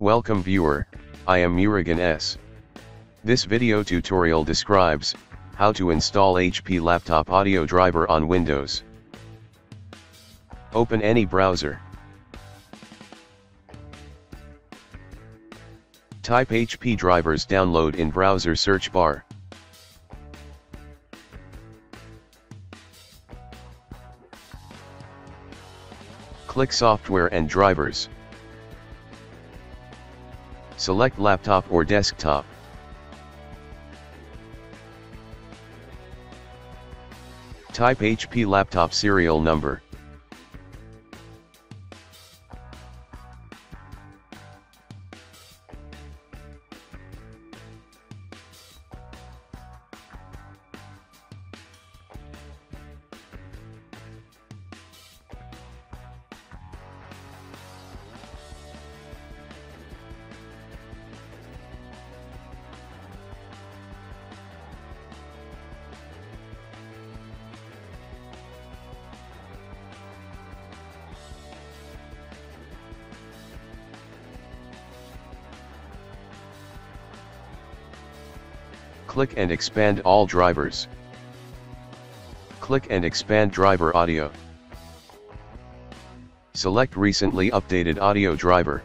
Welcome viewer, I am Murugan S. This video tutorial describes, how to install HP laptop audio driver on Windows. Open any browser. Type HP drivers download in browser search bar. Click Software and Drivers. Select laptop or desktop. Type HP laptop serial number. Click and expand all drivers. Click and expand driver audio. Select recently updated audio driver.